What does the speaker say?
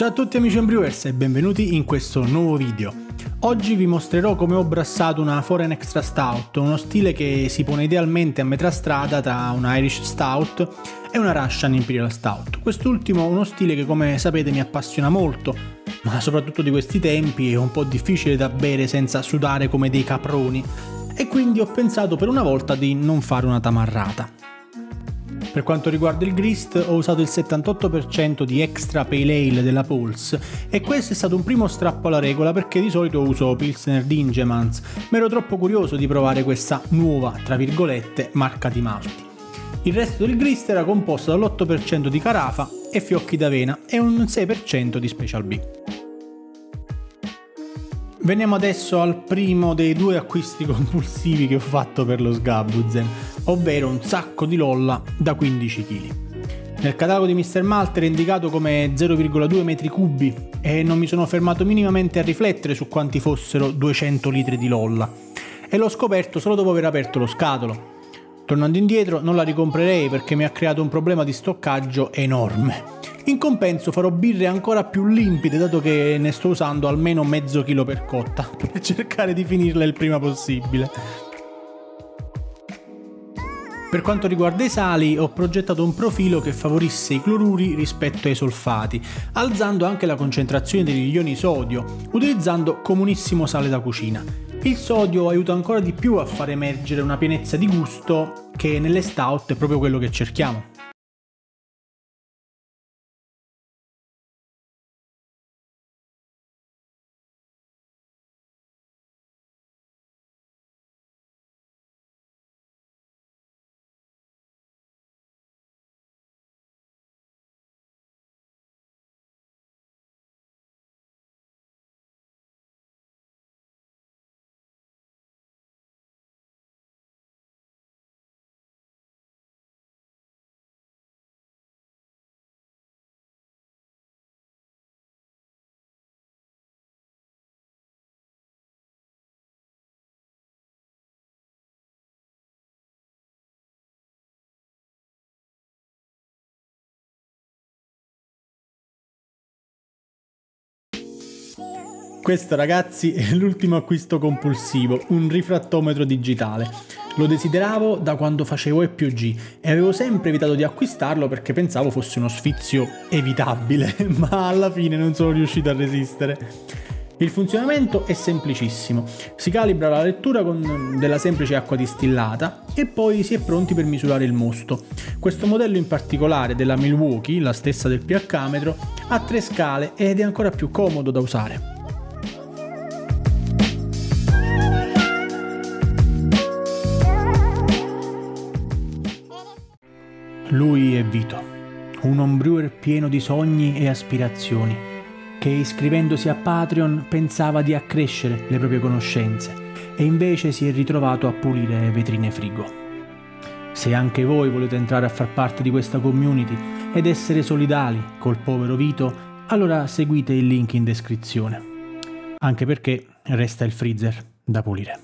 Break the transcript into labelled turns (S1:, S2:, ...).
S1: Ciao a tutti amici Brewers e benvenuti in questo nuovo video. Oggi vi mostrerò come ho brassato una Foreign Extra Stout, uno stile che si pone idealmente a metà strada tra una Irish Stout e una Russian Imperial Stout. Quest'ultimo uno stile che come sapete mi appassiona molto, ma soprattutto di questi tempi è un po' difficile da bere senza sudare come dei caproni e quindi ho pensato per una volta di non fare una tamarrata. Per quanto riguarda il grist ho usato il 78% di extra pale ale della Pulse e questo è stato un primo strappo alla regola perché di solito uso Pilsner Dingemans, ma ero troppo curioso di provare questa nuova, tra virgolette, marca di malti. Il resto del grist era composto dall'8% di carafa e fiocchi d'avena e un 6% di Special B. Veniamo adesso al primo dei due acquisti compulsivi che ho fatto per lo Sgabuzen, ovvero un sacco di lolla da 15 kg. Nel catalogo di Mr. Malt era indicato come 0,2 metri cubi e non mi sono fermato minimamente a riflettere su quanti fossero 200 litri di lolla e l'ho scoperto solo dopo aver aperto lo scatolo. Tornando indietro non la ricomprerei perché mi ha creato un problema di stoccaggio enorme in compenso farò birre ancora più limpide dato che ne sto usando almeno mezzo chilo per cotta per cercare di finirla il prima possibile. Per quanto riguarda i sali, ho progettato un profilo che favorisse i cloruri rispetto ai solfati, alzando anche la concentrazione degli ioni sodio, utilizzando comunissimo sale da cucina. Il sodio aiuta ancora di più a far emergere una pienezza di gusto che nelle stout è proprio quello che cerchiamo. Questo ragazzi è l'ultimo acquisto compulsivo, un rifrattometro digitale. Lo desideravo da quando facevo EPG e avevo sempre evitato di acquistarlo perché pensavo fosse uno sfizio evitabile, ma alla fine non sono riuscito a resistere. Il funzionamento è semplicissimo, si calibra la lettura con della semplice acqua distillata e poi si è pronti per misurare il mosto. Questo modello in particolare della Milwaukee, la stessa del pH metro, ha tre scale ed è ancora più comodo da usare. Lui è Vito, un homebrewer pieno di sogni e aspirazioni, che iscrivendosi a Patreon pensava di accrescere le proprie conoscenze e invece si è ritrovato a pulire vetrine frigo. Se anche voi volete entrare a far parte di questa community ed essere solidali col povero Vito, allora seguite il link in descrizione. Anche perché resta il freezer da pulire.